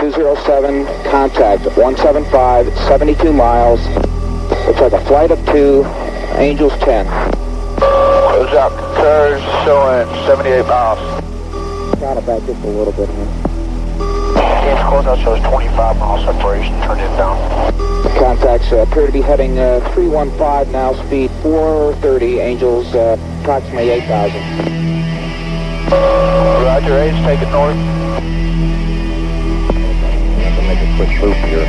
207, contact 175, 72 miles. Looks like a flight of two, Angels 10. Close out curves showing 78 miles. Got it back just a little bit here. James closeout shows 25 miles separation. Turn it down. Contacts uh, appear to be heading uh, 315 now, speed 430, Angels uh, approximately 8,000. Roger, take it north. Quick loop here.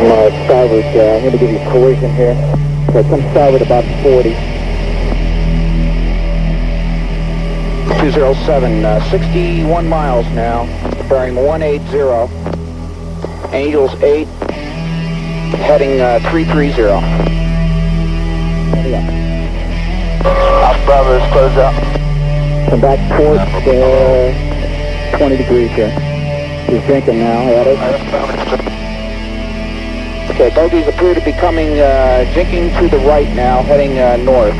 I'm uh, starboard, uh, I'm going to give you collision here. So come starboard about 40. 207, uh, 61 miles now, bearing 180. Angels 8, heading uh, 330. Alpha Bravo is closed out. Come back port, uh, 20 degrees here. He's jinking now, at it. Okay, bogies appear to be coming, uh, jinking to the right now, heading uh, north.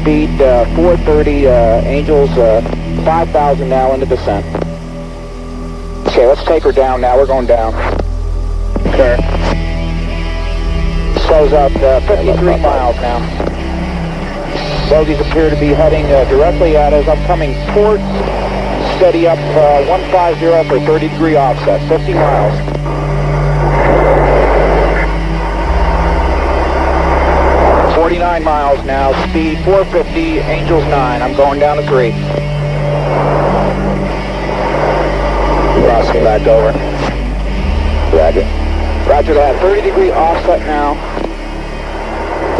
Speed uh, 430, uh, Angels uh, 5,000 now into the descent. Okay, let's take her down now. We're going down. Okay. Slows up uh, 53 miles now. Bogies appear to be heading uh, directly at us. Upcoming port, steady up uh, 150 for 30 degree offset, 50 miles. 49 miles now, speed 450, Angels 9. I'm going down to 3. Crossing back over. Roger. Roger that. 30 degree offset now.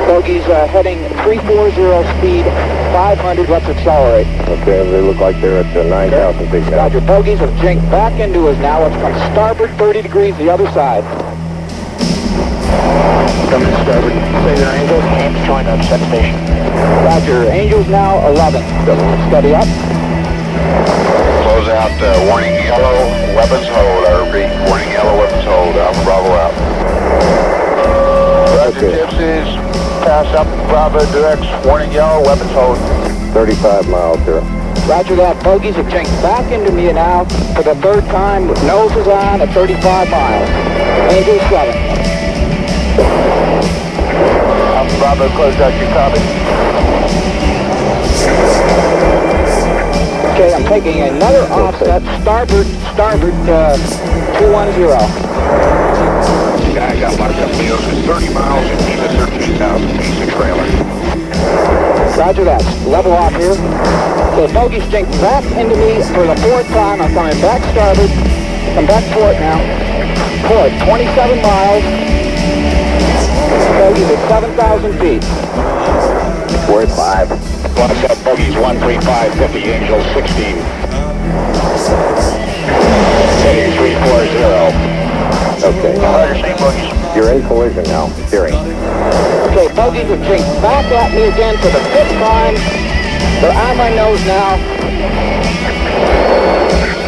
Bogies uh, heading 340 speed, 500. Let's accelerate. Okay, they look like they're at uh, 9,000 feet now. Roger. Bogies have jinked back into us now. Let's come starboard 30 degrees the other side. Coming starboard. Say their Angels. James, join up, set station. Roger. Angels now 11. Steady up. Close out, uh, warning yellow, weapons hold. I repeat, warning yellow, weapons hold. Alpha Bravo out. Roger, Okay. Gypsies, pass up, Bravo directs, warning yellow, weapons hold. 35 miles here. Roger that. Bogies have changed back into me now for the third time. Nose is on at 35 miles. Angels 7. Alpha Bravo, close out, your copy. Okay, I'm taking another offset, starboard, starboard, uh, 210. Guy got marked up Leos at 30 miles and he's at 13,000 feet of trailer. Roger that. Level off here. So bogies jinked back into me for the fourth time. I'm coming back starboard. Come back port now. Port, 27 miles. Bogies at 7,000 feet. We're at 5. What's up, Bogies 13550, Angel 16. Heading 340. Okay. Roger, same Bogies. You're in collision now. Steering. Okay, bogies have jinked back at me again for the fifth time. They're on my nose now.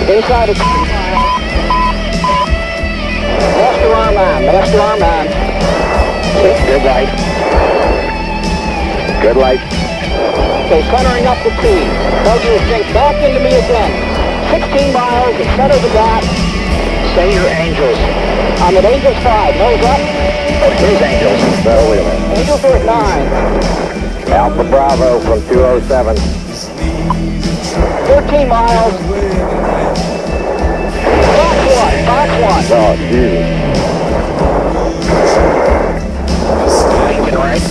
Inside of Master arm on, master arm on. Good light. Good light. Okay, centering up the T. Bogey has jinked back into me again. 16 miles, the center of the gap. Say your angels. I'm at Angels 5, nose up. Oh, here's Angels. Now, wait a minute. Angels are at 9. Alpha Bravo from 207. 13 miles. Fox one, fox one. Oh, Jesus. Right.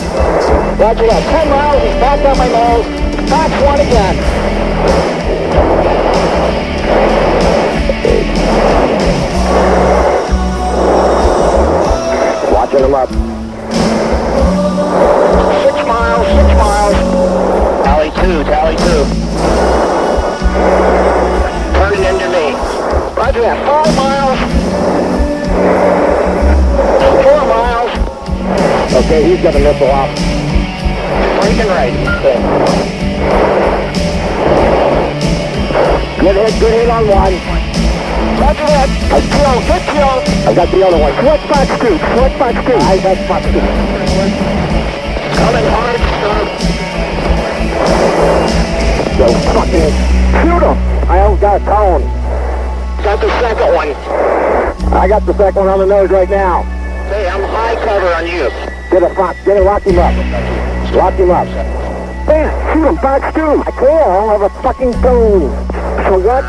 Roger that. 10 miles, he's back on my nose. Fox one again. Watching them up. Six miles, six miles. Tally two, tally two. Turning into me. Roger that. Five miles. Four miles. Okay, he's got a missile off. Breaking right. Okay. Good hit, good hit on one. Roger that. Good kill, good kill. I've got the other one. Switch fox two, switch fox two. I got fox two. Coming hard, start. So fucking shoot him. I haven't got a cone. Got the second one. I got the second one on the nose right now. Hey, I'm high cover on you. Get a fox. Get a lock him up. Lock him up. Man, shoot him, fox two. I can't. I don't have a fucking cone. So what?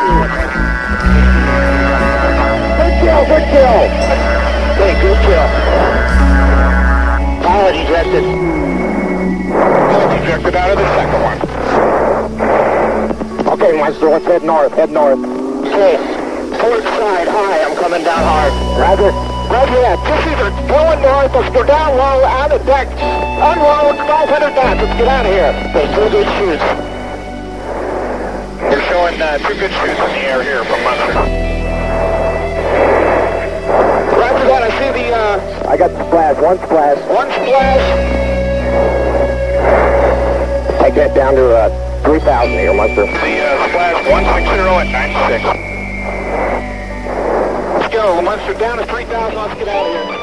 Good kill, good kill. Hey, good kill. Pilot ejected. Ejected out of the second one. Okay, let's head north. Head north. Port side high. I'm coming down hard. Roger. Roger that. Just either going north, let's go down low, out of deck. Unload, 500 knots. Let's get out of here. Hey, two good shoots. We're uh, two good shoots in the air here from Munster. Roger that. I see the uh, I got the splash. One splash. one splash. Take that down to uh, 3,000 here, Meister. The uh, splash 160 at 96. Let's go. Munster down to 3,000. Let's get out of here.